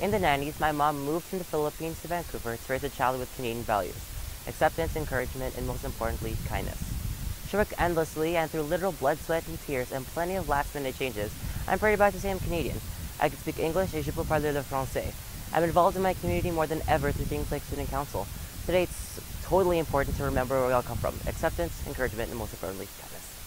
In the 90s, my mom moved from the Philippines to Vancouver to raise a child with Canadian values acceptance, encouragement, and most importantly, kindness. She worked endlessly, and through literal blood, sweat, and tears, and plenty of last minute changes, I'm pretty much to say I'm Canadian. I can speak English and je peux parler le français. I'm involved in my community more than ever through things like student council. Today, it's totally important to remember where we all come from acceptance, encouragement, and most importantly, kindness.